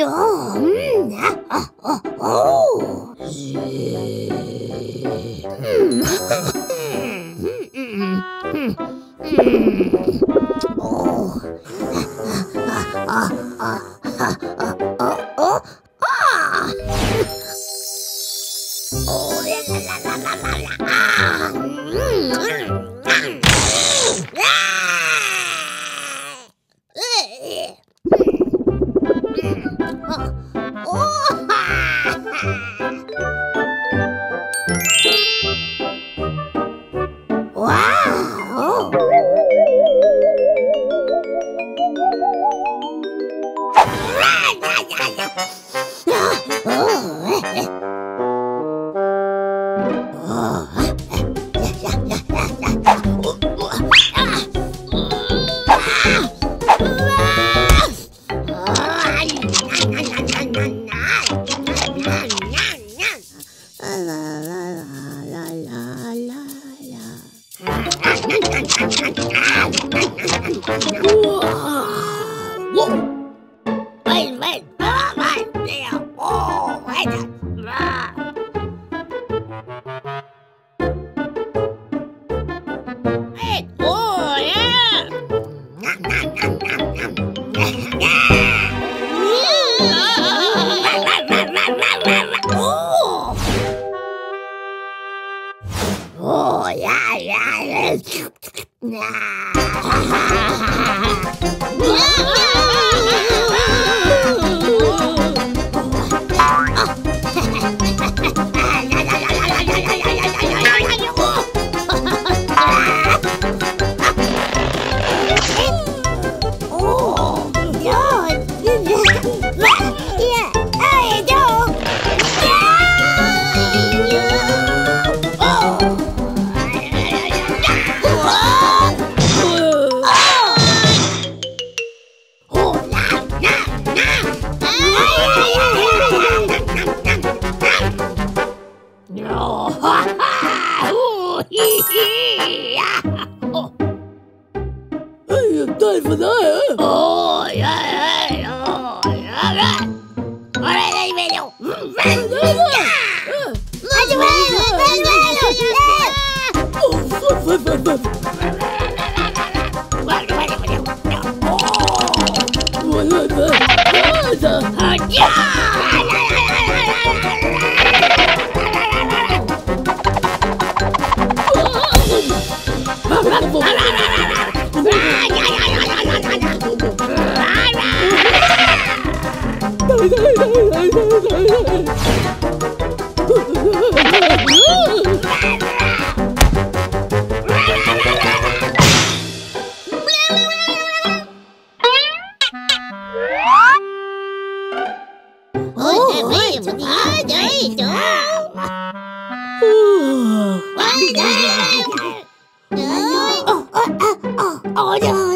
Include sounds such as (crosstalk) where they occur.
Oh, la la la la la la! Ah! Mm, mm, mm. Ah! (laughs) Wow. 哇哈哦嘿呀哦呀大夫呢哦呀 Ôi, trời ơi, trời ơi. ahora.